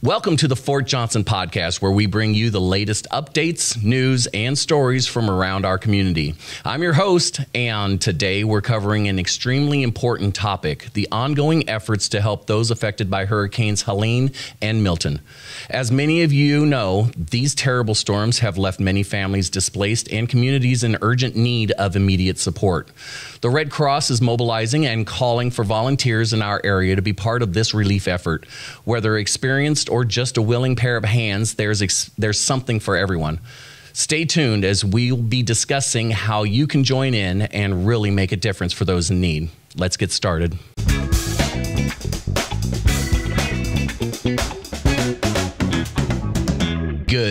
Welcome to the Fort Johnson podcast, where we bring you the latest updates, news, and stories from around our community. I'm your host, and today we're covering an extremely important topic the ongoing efforts to help those affected by Hurricanes Helene and Milton. As many of you know, these terrible storms have left many families displaced and communities in urgent need of immediate support. The Red Cross is mobilizing and calling for volunteers in our area to be part of this relief effort. Whether experienced or just a willing pair of hands, there's, there's something for everyone. Stay tuned as we'll be discussing how you can join in and really make a difference for those in need. Let's get started.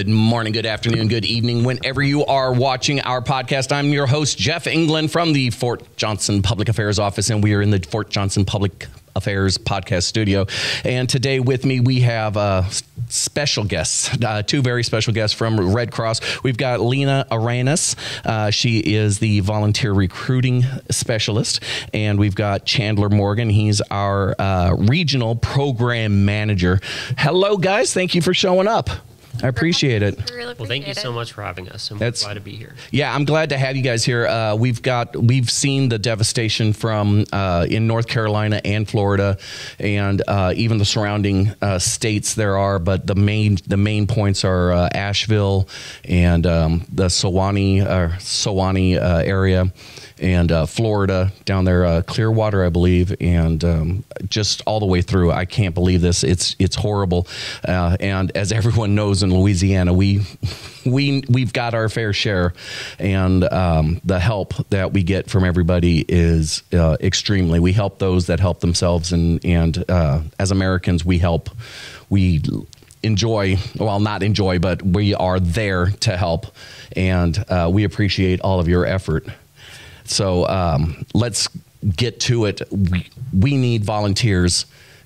Good morning, good afternoon, good evening, whenever you are watching our podcast. I'm your host, Jeff England from the Fort Johnson Public Affairs Office, and we are in the Fort Johnson Public Affairs podcast studio. And today with me, we have uh, special guests, uh, two very special guests from Red Cross. We've got Lena Arenas. Uh, she is the volunteer recruiting specialist. And we've got Chandler Morgan. He's our uh, regional program manager. Hello, guys. Thank you for showing up. I appreciate it. Really Well, thank you appreciate so much for having us. I'm That's- glad to be here. Yeah, I'm glad to have you guys here. Uh, we've got we've seen the devastation from uh, in North Carolina and Florida, and uh, even the surrounding uh, states there are. But the main the main points are uh, Asheville and um, the Sewanee uh, Sewanee uh, area. And uh, Florida down there, uh, Clearwater, I believe, and um, just all the way through. I can't believe this. It's it's horrible. Uh, and as everyone knows in Louisiana, we we we've got our fair share, and um, the help that we get from everybody is uh, extremely. We help those that help themselves, and and uh, as Americans, we help. We enjoy well not enjoy but we are there to help and uh, we appreciate all of your effort so um, let's get to it. We, we need volunteers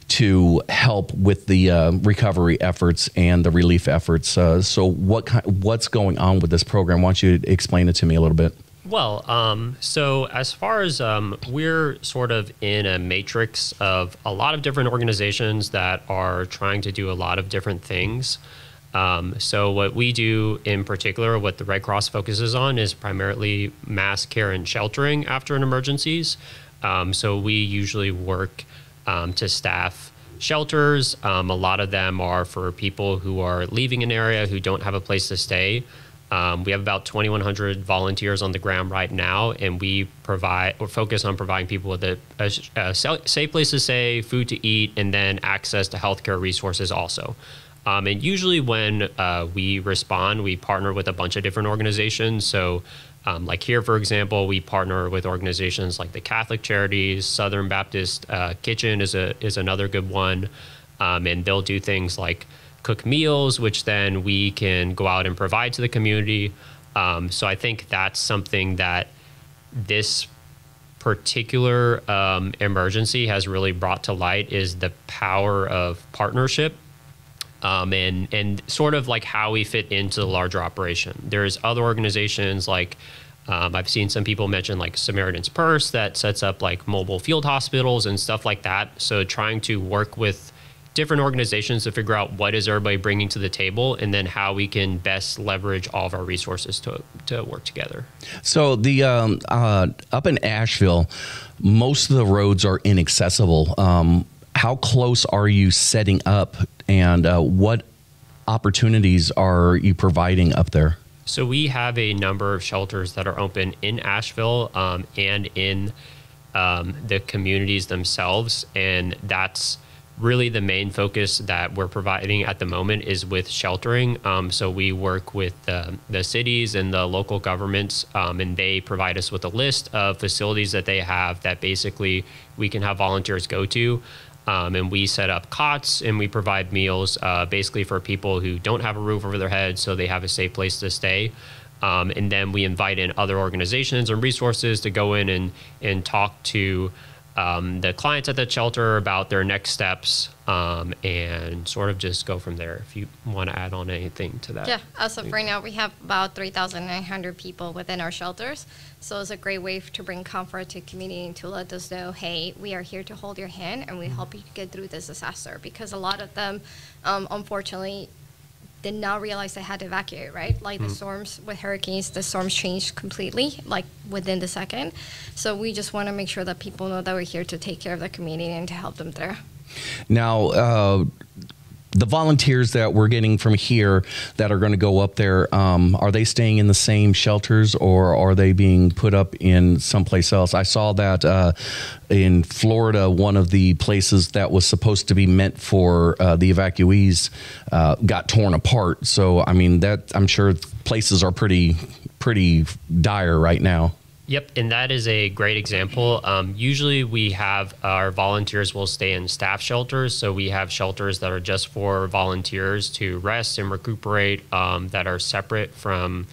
to help with the uh, recovery efforts and the relief efforts. Uh, so what ki- what's going on with this program? Why don't you explain it to me a little bit? Well, um, so as far as um, we're sort of in a matrix of a lot of different organizations that are trying to do a lot of different things. Um, so what we do in particular, what the Red Cross focuses on, is primarily mass care and sheltering after an emergencies. Um, so we usually work um, to staff shelters. Um, a lot of them are for people who are leaving an area who don't have a place to stay. Um, we have about 2,100 volunteers on the ground right now, and we provide or focus on providing people with a, a, a safe place to stay, food to eat, and then access to healthcare resources also. Um, and usually, when uh, we respond, we partner with a bunch of different organizations. So, um, like here, for example, we partner with organizations like the Catholic Charities, Southern Baptist uh, Kitchen is a is another good one, um, and they'll do things like cook meals, which then we can go out and provide to the community. Um, so I think that's something that this particular um, emergency has really brought to light is the power of partnership um, and and sort of like how we fit into the larger operation. There's other organizations like um, I've seen some people mention like Samaritan's Purse that sets up like mobile field hospitals and stuff like that. So trying to work with different organizations to figure out what is everybody bringing to the table and then how we can best leverage all of our resources to to work together. So the um, uh, up in Asheville, most of the roads are inaccessible. Um, how close are you setting up, and uh, what opportunities are you providing up there? So we have a number of shelters that are open in Asheville um, and in um, the communities themselves, and that's really the main focus that we're providing at the moment is with sheltering. Um, so we work with the, the cities and the local governments, um, and they provide us with a list of facilities that they have that basically we can have volunteers go to. Um, and we set up cots and we provide meals uh, basically for people who don't have a roof over their head so they have a safe place to stay. Um, and then we invite in other organizations and resources to go in and, and talk to um, the clients at the shelter about their next steps um, and sort of just go from there if you want to add on anything to that. Yeah, as of right now, we have about 3,900 people within our shelters. So it's a great way to bring comfort to community and to let us know, hey, we are here to hold your hand and we help you get through this disaster. Because a lot of them, um, unfortunately, did not realize they had to evacuate, right? Like the storms with hurricanes, the storms changed completely, like within the second. So we just want to make sure that people know that we're here to take care of the community and to help them through. Now, uh, the volunteers that we're getting from here that are going to go up there, um, are they staying in the same shelters or are they being put up in someplace else? I saw that uh, in Florida, one of the places that was supposed to be meant for uh, the evacuees uh, got torn apart. So, I mean, that I'm sure places are pretty pretty dire right now. Yep, and that is a great example. Um, usually, we have our volunteers will stay in staff shelters. So we have shelters that are just for volunteers to rest and recuperate, um, that are separate from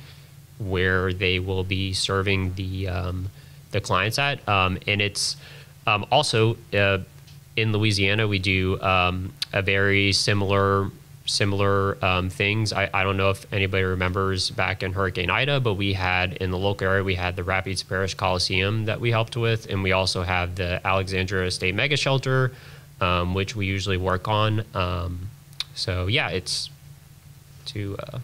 where they will be serving the um, the clients at. Um, and it's um, also uh, in Louisiana, we do um, a very similar similar um, things. I, I don't know if anybody remembers back in Hurricane Ida, but we had in the local area, we had the Rapides Parish Coliseum that we helped with, and we also have the Alexandria State Mega Shelter, um, which we usually work on. Um, so yeah, it's to uh,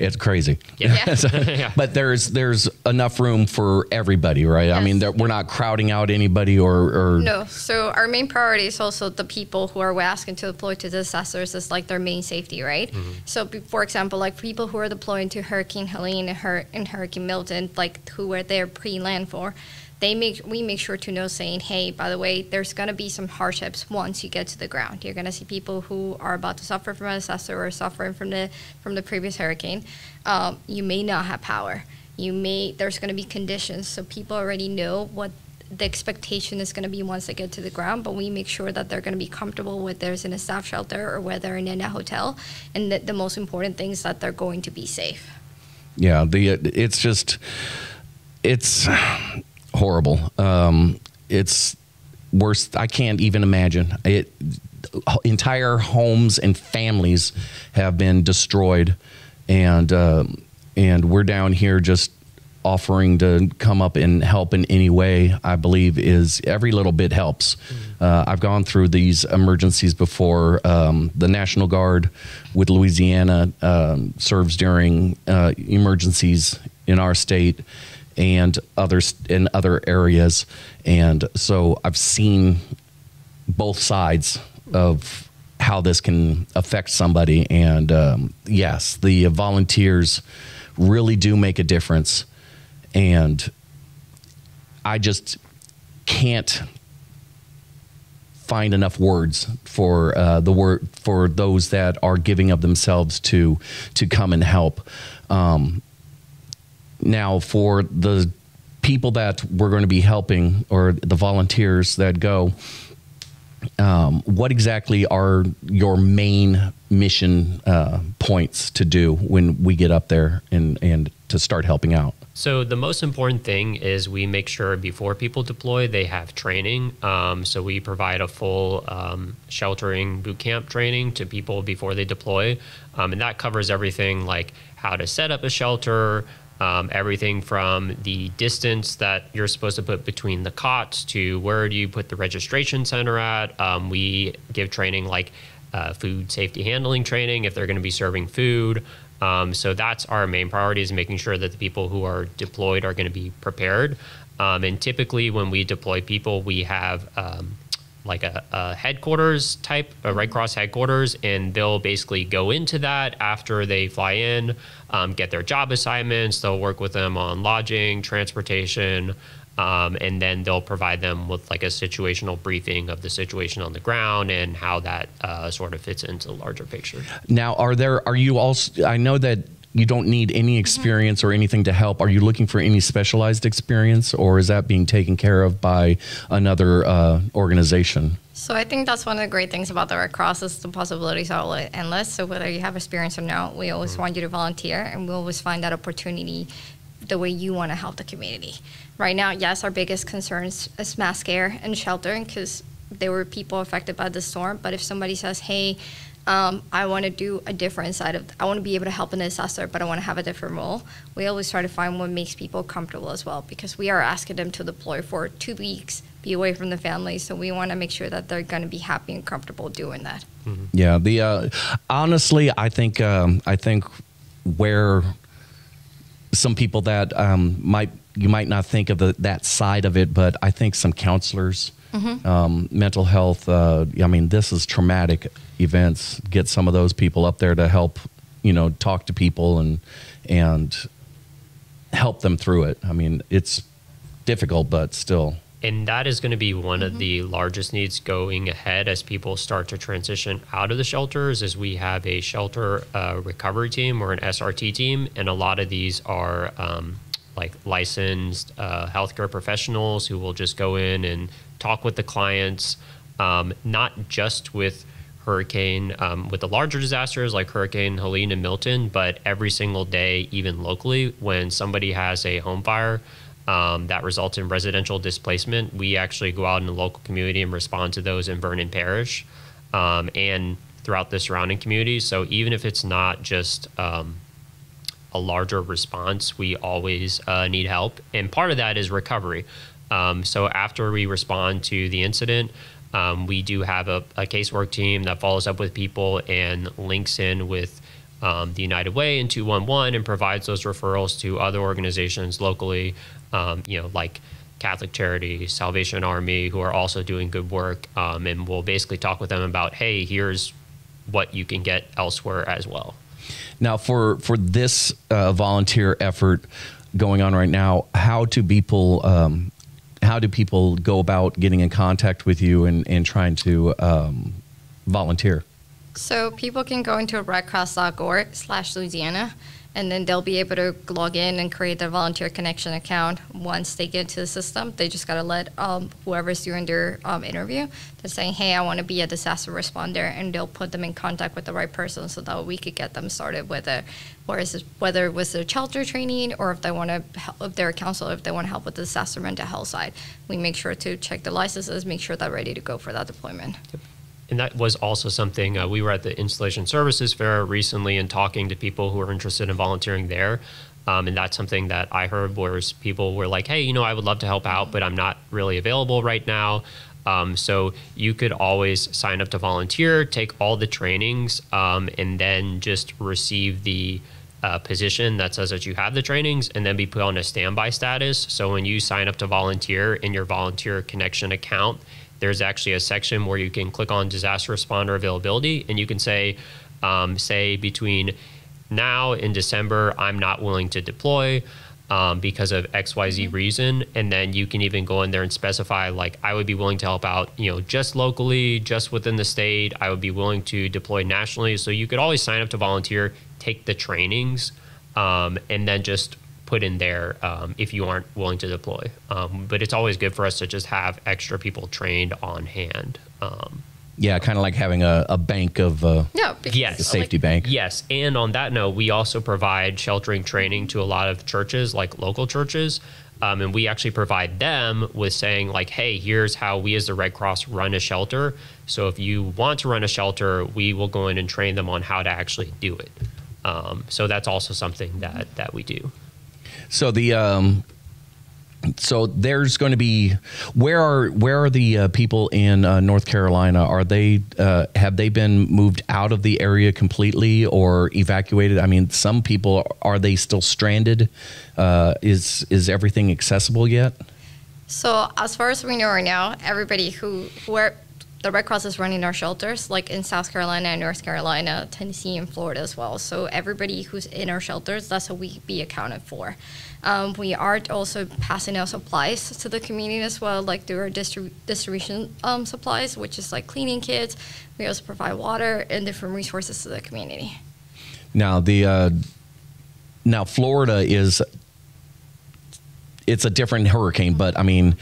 It's crazy. yeah. Yeah. But there's there's enough room for everybody, right? I mean, we're not crowding out anybody or, or No. So our main priority is also the people who are asking to deploy to disasters is like their main safety, right? Mm-hmm. So, for example, like people who are deploying to Hurricane Helene and, Hur- and Hurricane Milton, like who were there pre-land for, they make we make sure to know saying, hey, by the way, there's gonna be some hardships once you get to the ground. You're gonna see people who are about to suffer from a disaster or suffering from the from the previous hurricane. Um, you may not have power. You may there's gonna be conditions, so people already know what the expectation is going to be once they get to the ground, but we make sure that they're going to be comfortable whether there's in a staff shelter or whether in a hotel, and the most important thing is that they're going to be safe. yeah, the it's just it's horrible. Um, it's worse. I can't even imagine it. Entire homes and families have been destroyed, and um and we're down here just offering to come up and help in any way. I believe is every little bit helps. Uh, I've gone through these emergencies before. Um, the National Guard with Louisiana um, serves during uh, emergencies in our state and others in other areas, and so I've seen both sides of how this can affect somebody. And um, yes, the volunteers really do make a difference. And I just can't find enough words for uh, the word for those that are giving of themselves to to come and help. Um, now, for the people that we're going to be helping or the volunteers that go, um, what exactly are your main mission uh, points to do when we get up there and, and to start helping out? So the most important thing is we make sure before people deploy they have training. Um, so we provide a full um, sheltering boot camp training to people before they deploy, um, and that covers everything like how to set up a shelter, um, everything from the distance that you're supposed to put between the cots to where do you put the registration center at. Um, we give training like uh, food safety handling training if they're going to be serving food. Um, so that's our main priority is making sure that the people who are deployed are going to be prepared. Um, and typically, when we deploy people, we have um, like a, a headquarters type, a Red Cross headquarters, and they'll basically go into that after they fly in, um, get their job assignments. They'll work with them on lodging, transportation, um, and then they'll provide them with like a situational briefing of the situation on the ground and how that uh, sort of fits into the larger picture. Now, are there, are you also, I know that you don't need any experience or anything to help. Are you looking for any specialized experience or is that being taken care of by another uh, organization? So I think that's one of the great things about the Red Cross is the possibilities are endless. So whether you have experience or not, we always want you to volunteer, and we always find that opportunity the way you want to help the community. right now, yes, our biggest concerns is, mass care and sheltering because there were people affected by the storm. But if somebody says, hey, um, I want to do a different side of, I want to be able to help an assessor, but I want to have a different role. We always try to find what makes people comfortable as well because we are asking them to deploy for two weeks, be away from the family. So we want to make sure that they're going to be happy and comfortable doing that. Yeah, the uh, honestly, I think um, I think where some people that um, might you might not think of the, that side of it, but I think some counselors, um, mental health. Uh, I mean, this is traumatic events. Get some of those people up there to help, you know, talk to people and and help them through it. I mean, it's difficult, but still. And that is going to be one of the largest needs going ahead as people start to transition out of the shelters. Is we have a shelter uh, recovery team or an SRT team, and a lot of these are um, like licensed uh, healthcare professionals who will just go in and talk with the clients, um, not just with hurricane um, with the larger disasters like Hurricane Helene and Milton, but every single day, even locally, when somebody has a home fire um, that results in residential displacement, we actually go out in the local community and respond to those in Vernon Parish um, and throughout the surrounding communities. So even if it's not just um, a larger response, we always uh, need help. And part of that is recovery. Um, so after we respond to the incident, um, we do have a, a casework team that follows up with people and links in with um, the United Way and 211 and provides those referrals to other organizations locally, um, you know, like Catholic Charity, Salvation Army, who are also doing good work. Um, and we'll basically talk with them about, hey, here's what you can get elsewhere as well. Now, for for this uh, volunteer effort going on right now, how do people um, how do people go about getting in contact with you and, and trying to um, volunteer? So people can go into redcross.org slash Louisiana, and then they'll be able to log in and create their volunteer connection account. Once they get into the system, they just got to let um, whoever's doing their um, interview, they're saying, hey, I want to be a disaster responder, and they'll put them in contact with the right person so that we could get them started with it. Whereas whether it was their shelter training or if they want to help, if they're a counselor, if they want to help with the disaster mental health side, we make sure to check the licenses, make sure they're ready to go for that deployment. And that was also something uh, we were at the Installation Services Fair recently and talking to people who are interested in volunteering there. Um, and that's something that I heard was people were like, hey, you know, I would love to help out, but I'm not really available right now. Um, so you could always sign up to volunteer, take all the trainings, um, and then just receive the uh, position that says that you have the trainings and then be put on a standby status. So when you sign up to volunteer in your volunteer connection account, there's actually a section where you can click on disaster responder availability and you can say, um, say between now and December, I'm not willing to deploy um, because of XYZ reason. And then you can even go in there and specify, like, I would be willing to help out, you know, just locally, just within the state. I would be willing to deploy nationally. So you could always sign up to volunteer, take the trainings, um, and then just put in there um, if you aren't willing to deploy. Um, but it's always good for us to just have extra people trained on hand. Um, Yeah, kind of like having a, a bank of uh, Yeah. Yes. a safety like, bank. Yes, and on that note, we also provide sheltering training to a lot of churches, like local churches, um, and we actually provide them with saying like, "Hey, here's how we as the Red Cross run a shelter. So if you want to run a shelter, we will go in and train them on how to actually do it." Um, so that's also something that that we do. So the um, so there's going to be where are where are the uh, people in uh, North Carolina? Are they uh, have they been moved out of the area completely or evacuated? I mean, some people are they still stranded? Uh, is is everything accessible yet? So as far as we know right now, everybody who who are the Red Cross is running our shelters, like in South Carolina North Carolina, Tennessee, and Florida as well. So everybody who's in our shelters, that's what we be accounted for. Um, we are also passing out supplies to the community as well, like through our distri- distribution um, supplies, which is like cleaning kits. We also provide water and different resources to the community. Now the uh, now Florida is it's a different hurricane, but I mean,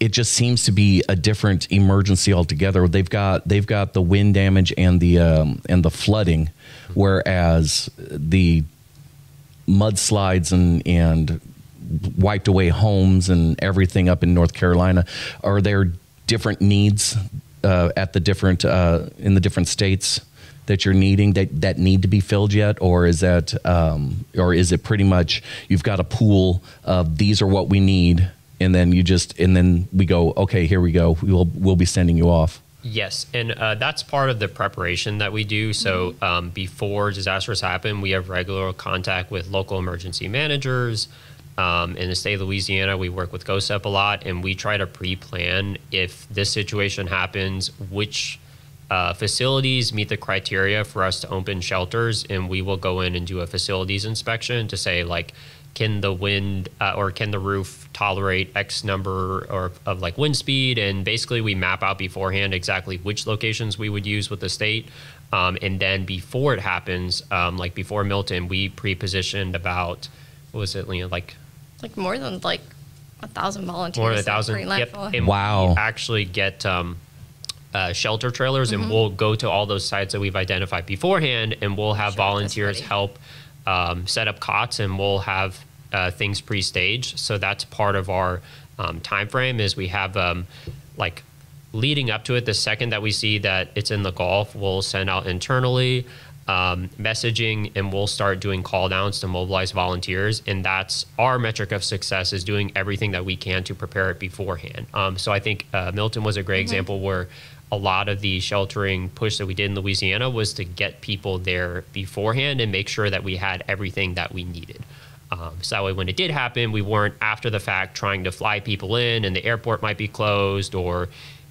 it just seems to be a different emergency altogether. They've got they've got the wind damage and the um, and the flooding, whereas the mudslides and and wiped away homes and everything up in North Carolina. Are there different needs uh, at the different uh, in the different states that you're needing that, that need to be filled yet, or is that um, or is it pretty much you've got a pool of these are what we need, and then you just and then we go okay here we go we'll we'll be sending you off. Yes, and uh, that's part of the preparation that we do. So um, before disasters happen, we have regular contact with local emergency managers. Um, in the state of Louisiana, we work with GOHSEP a lot, and we try to pre-plan if this situation happens, which uh, facilities meet the criteria for us to open shelters, and we will go in and do a facilities inspection to say like can the wind uh, or can the roof tolerate X number or of like wind speed? And basically, we map out beforehand exactly which locations we would use with the state. Um, and then before it happens, um, like before Milton, we pre-positioned about what was it, Lena? Like like more than like a thousand volunteers. more than a thousand. Yep. And Wow. We actually get. Um, uh, shelter trailers, and we'll go to all those sites that we've identified beforehand, and we'll have Sure, volunteers help um, set up cots, and we'll have uh, things pre-staged. So that's part of our um, time frame. Is we have um, like leading up to it. The second that we see that it's in the Gulf, we'll send out internally um, messaging, and we'll start doing call downs to mobilize volunteers. And that's our metric of success is doing everything that we can to prepare it beforehand. Um, so I think uh, Milton was a great example where a lot of the sheltering push that we did in Louisiana was to get people there beforehand and make sure that we had everything that we needed. Um, so that way, when it did happen, we weren't after the fact trying to fly people in and the airport might be closed or,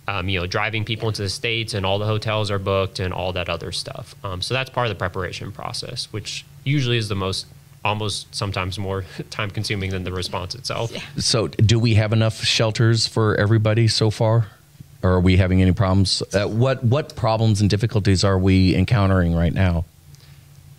um, you know, driving people into the states and all the hotels are booked and all that other stuff. Um, so that's part of the preparation process, which usually is the most, almost sometimes more time consuming than the response itself. So, do we have enough shelters for everybody so far, or are we having any problems? Uh, what what problems and difficulties are we encountering right now?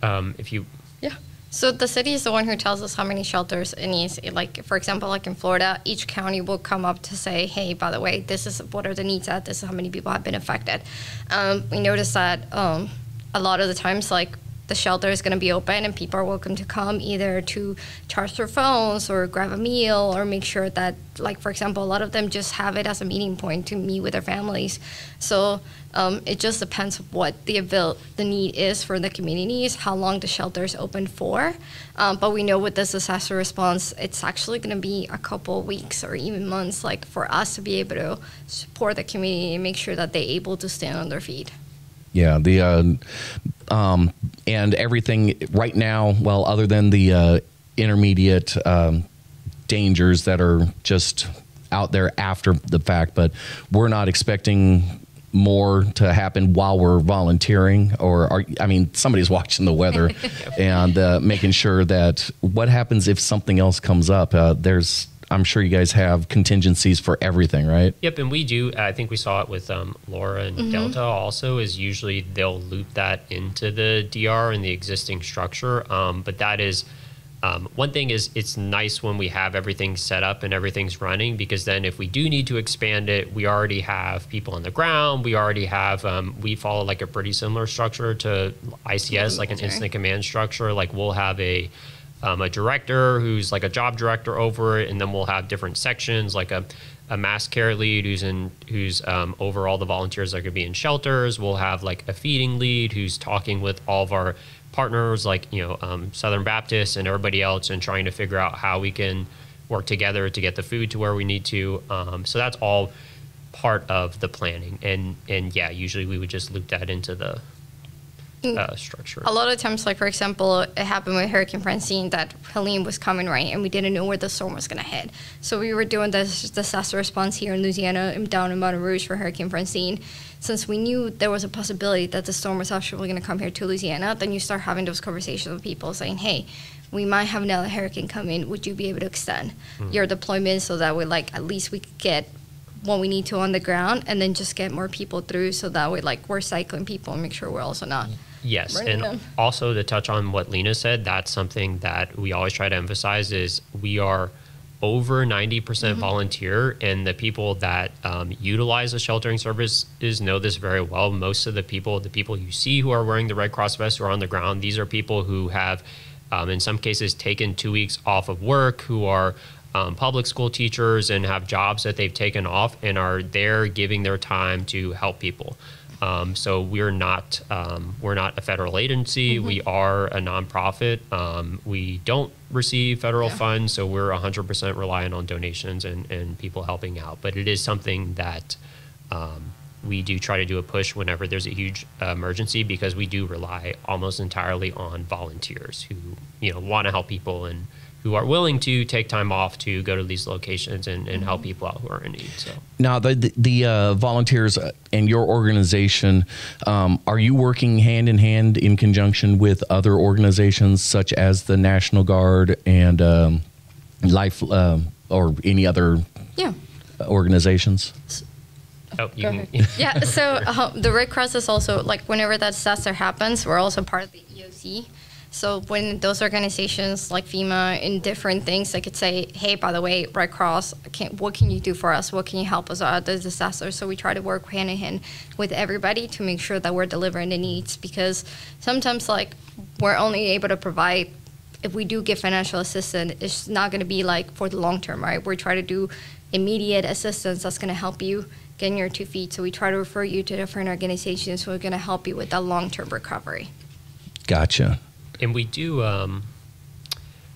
Um, if you Yeah. So the city is the one who tells us how many shelters it needs. Like for example, like in Florida, each county will come up to say, "Hey, by the way, this is what are the needs at. This is how many people have been affected." Um, we noticed that um, a lot of the times, like the shelter is going to be open and people are welcome to come either to charge their phones or grab a meal or make sure that like for example a lot of them just have it as a meeting point to meet with their families. So um, it just depends what the avail- the need is for the communities how long the shelter is open for. Um, but we know with this disaster response it's actually going to be a couple weeks or even months like for us to be able to support the community and make sure that they're able to stand on their feet. Yeah, the uh, um, and everything right now. Well, other than the uh, intermediate um, dangers that are just out there after the fact, but we're not expecting more to happen while we're volunteering or are, i mean somebody's watching the weather and uh, making sure that what happens if something else comes up uh, there's i'm sure you guys have contingencies for everything right Yep, and we do. I think we saw it with um, Laura and Delta. Also, is usually they'll loop that into the DR and the existing structure. Um, but that is um, one thing. Is it's nice when we have everything set up and everything's running because then if we do need to expand it, we already have people on the ground. We already have. Um, we follow like a pretty similar structure to ICS, like an military. incident command structure. Like we'll have a um, a director who's like a job director over it, and then we'll have different sections like a, a mass care lead who's in who's um, over all the volunteers that could be in shelters. We'll have like a feeding lead who's talking with all of our partners, like you know um, Southern Baptist and everybody else, and trying to figure out how we can work together to get the food to where we need to. Um, so that's all part of the planning, and and yeah, usually we would just loop that into the Mm. uh, structure. a lot of times, like for example, it happened with Hurricane Francine that Helene was coming right, and we didn't know where the storm was going to hit. So we were doing this disaster response here in Louisiana and down in Baton Rouge for Hurricane Francine. Since we knew there was a possibility that the storm was actually going to come here to Louisiana, then you start having those conversations with people saying, "Hey, we might have another hurricane coming. Would you be able to extend hmm. your deployment so that way, like, at least we could get what we need to on the ground, and then just get more people through, so that way, like, we're cycling people and make sure we're also not." Hmm. Yes, and in. also to touch on what Lena said, that's something that we always try to emphasize is we are over 90% Mm-hmm. volunteer and the people that um, utilize the sheltering services know this very well most of the people the people you see who are wearing the red cross vest who are on the ground these are people who have um, in some cases taken two weeks off of work who are um, public school teachers and have jobs that they've taken off and are there giving their time to help people. Um, so we're not um, we're not a federal agency. We are a nonprofit. Um, we don't receive federal Yeah. funds, so we're 100% reliant on donations and, and people helping out. But it is something that um, we do try to do a push whenever there's a huge uh, emergency because we do rely almost entirely on volunteers who you know want to help people and who are willing to take time off to go to these locations and, and help people out who are in need. So. Now, the the, the uh, volunteers and your organization, um, are you working hand in hand in conjunction with other organizations such as the National Guard and um, Life um, or any other Yeah. organizations? Oh, you can, ahead. yeah, so uh, the Red Cross is also like whenever that disaster happens, we're also part of the EOC. So when those organizations like FEMA and different things, they could say, "Hey, by the way, Red Cross, can, what can you do for us? What can you help us out this disaster?" So we try to work hand in hand with everybody to make sure that we're delivering the needs because sometimes like we're only able to provide if we do get financial assistance, it's not going to be like for the long term, right? We're trying to do immediate assistance that's going to help you get your two feet. So we try to refer you to different organizations who are going to help you with that long term recovery. Gotcha. And we do. Um,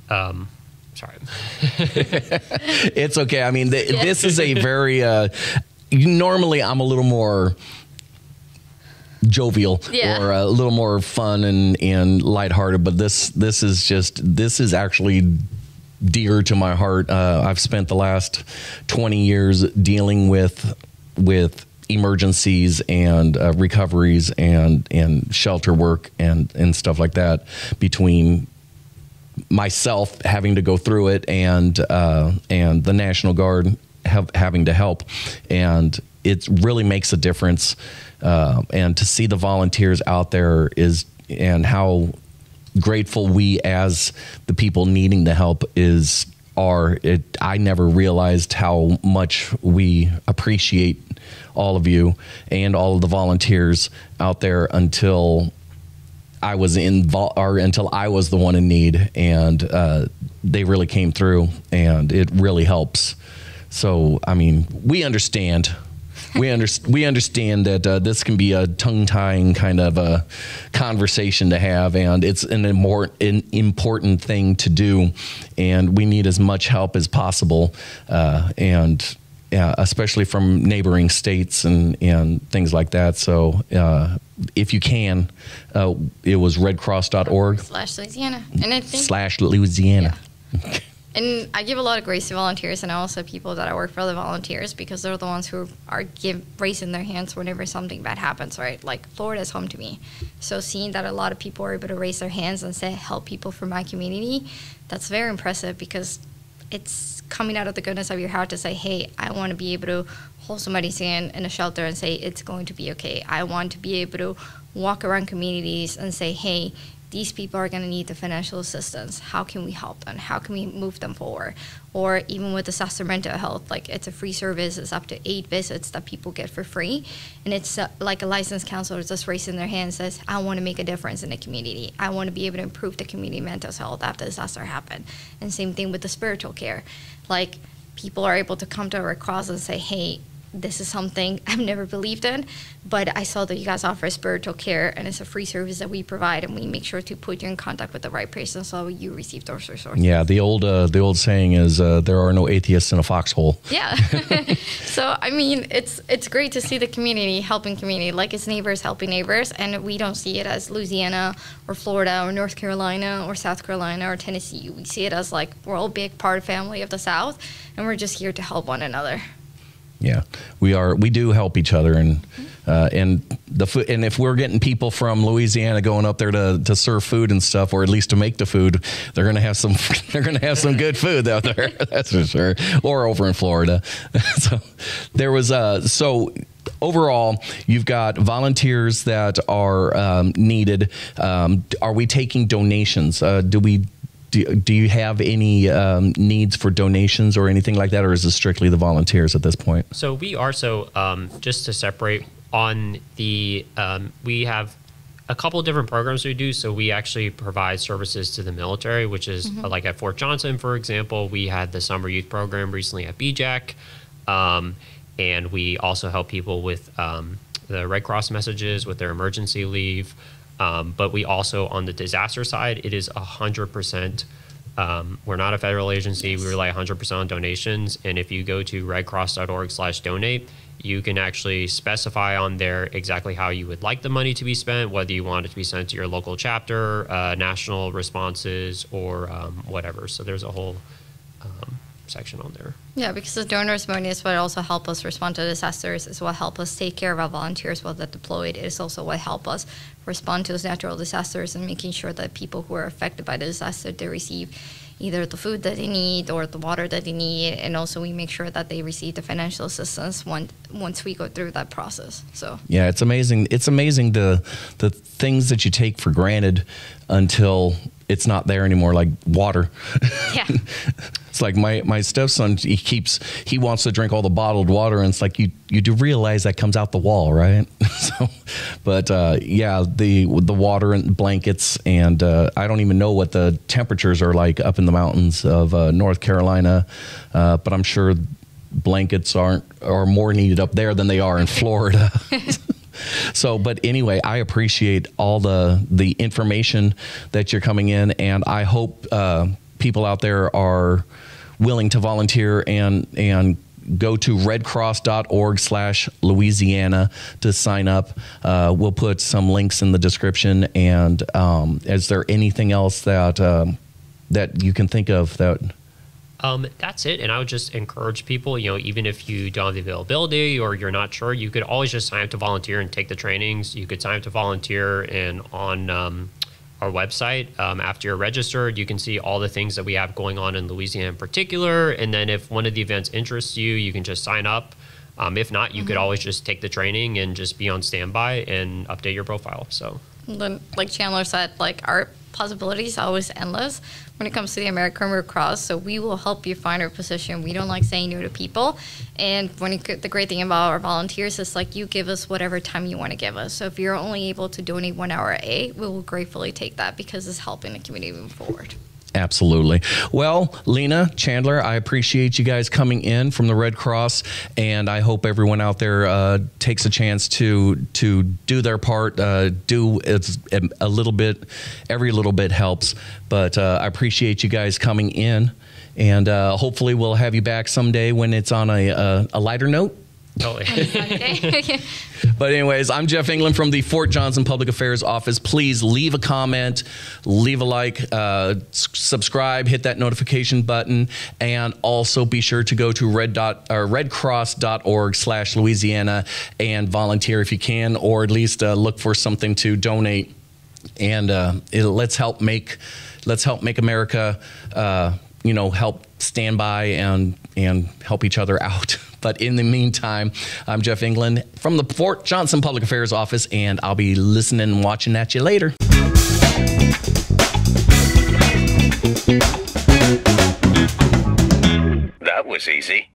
um, sorry. It's okay. I mean, th- this is a very. Uh, normally, I'm a little more jovial Yeah. or a little more fun and and lighthearted, but this this is just this is actually dear to my heart. Uh, I've spent the last 20 years dealing with with emergencies and uh, recoveries and and shelter work and and stuff like that between myself having to go through it and uh, and the National Guard have, having to help, and it really makes a difference. Uh, and to see the volunteers out there is and how grateful we as the people needing the help is are it I never realized how much we appreciate all of you and all of the volunteers out there until I was involved, or until I was the one in need, and uh, they really came through, and it really helps. So, I mean, we understand. We, under, we understand that uh, this can be a tongue tying kind of a conversation to have, and it's an, an important thing to do, and we need as much help as possible. Uh, and yeah, especially from neighboring states and, and things like that. So uh, if you can, uh, it was redcross.org Slash Louisiana, and I think slash Louisiana. And I give a lot of grace to volunteers and also people that I work for the volunteers because they're the ones who are give raising their hands whenever something bad happens, right? Like Florida is home to me. So seeing that a lot of people are able to raise their hands and say help people from my community, that's very impressive because it's coming out of the goodness of your heart to say, hey, I want to be able to hold somebody's hand in a shelter and say it's going to be okay. I want to be able to walk around communities and say, hey, these people are going to need the financial assistance. How can we help them? How can we move them forward? Or even with the mental health, like it's a free service. It's up to eight visits that people get for free, and it's uh, like a licensed counselor just raising their hand and says, "I want to make a difference in the community. I want to be able to improve the community mental health after disaster happened." And same thing with the spiritual care, like people are able to come to our cause and say, "Hey." This is something I've never believed in, but I saw that you guys offer spiritual care, and it's a free service that we provide, and we make sure to put you in contact with the right person so you receive those resources. Yeah, the old uh, the old saying is uh, there are no atheists in a foxhole. Yeah. so I mean, it's it's great to see the community helping community, like it's neighbors helping neighbors, and we don't see it as Louisiana or Florida or North Carolina or South Carolina or Tennessee. We see it as like we're all big part of family of the South, and we're just here to help one another. Yeah, we are. We do help each other, and uh, and the food. And if we're getting people from Louisiana going up there to, to serve food and stuff, or at least to make the food, they're gonna have some. They're gonna have some good food out there. That's for sure. Or over in Florida. so there was uh so. Overall, you've got volunteers that are um, needed. Um, are we taking donations? Uh, do we do, do you have any um, needs for donations or anything like that, or is it strictly the volunteers at this point? So we are so um, just to separate on the um, we have a couple of different programs we do. So we actually provide services to the military, which is mm-hmm. like at Fort Johnson, for example. We had the summer youth program recently at BJACH, um, and we also help people with um, the Red Cross messages with their emergency leave. Um, but we also, on the disaster side, it is 100%. Um, we're not a federal agency. We rely 100% on donations. And if you go to redcross.org slash donate, you can actually specify on there exactly how you would like the money to be spent, whether you want it to be sent to your local chapter, uh, national responses, or um, whatever. So there's a whole um, section on there. Yeah, because the donors' money is what also help us respond to disasters, is what help us take care of our volunteers while they're deployed. It is also what help us respond to those natural disasters and making sure that people who are affected by the disaster they receive either the food that they need or the water that they need, and also we make sure that they receive the financial assistance once once we go through that process. So yeah, it's amazing. It's amazing the the things that you take for granted until it's not there anymore, like water. Yeah. it's like my, my stepson, he keeps, he wants to drink all the bottled water. And it's like, you, you do realize that comes out the wall, right? so, but, uh, yeah, the, the water and blankets. And, uh, I don't even know what the temperatures are like up in the mountains of, uh, North Carolina. Uh, but I'm sure blankets aren't, are more needed up there than they are in Florida. So, but anyway, I appreciate all the the information that you're coming in, and I hope uh, people out there are willing to volunteer and and go to redcross.org slash louisiana to sign up uh, we'll put some links in the description and um, is there anything else that um, that you can think of that um, that's it. And I would just encourage people, you know, even if you don't have the availability or you're not sure, you could always just sign up to volunteer and take the trainings. You could sign up to volunteer and on um, our website, um, after you're registered, you can see all the things that we have going on in Louisiana in particular. And then if one of the events interests you, you can just sign up. Um, if not, you mm-hmm. could always just take the training and just be on standby and update your profile. So, like Chandler said, like our possibilities are always endless when it comes to the American Red Cross. So we will help you find your position. We don't like saying no to people. And when it, the great thing about our volunteers is like you give us whatever time you want to give us. So if you're only able to donate one hour a, day, we will gratefully take that because it's helping the community move forward. Absolutely. Well, Lena, Chandler, I appreciate you guys coming in from the Red Cross, and I hope everyone out there uh, takes a chance to to do their part. Uh, do it's a little bit, every little bit helps. But uh, I appreciate you guys coming in, and uh, hopefully we'll have you back someday when it's on a, a, a lighter note. Totally. but anyways, I'm Jeff England from the Fort Johnson Public Affairs Office. Please leave a comment, leave a like, uh, subscribe, hit that notification button, and also be sure to go to red dot or redcross.org slash Louisiana and volunteer if you can, or at least uh, look for something to donate. And uh, it, let's help make let's help make America, uh, you know, help stand by and and help each other out. But in the meantime, I'm Jeff England from the Fort Johnson Public Affairs Office, and I'll be listening and watching at you later. That was easy.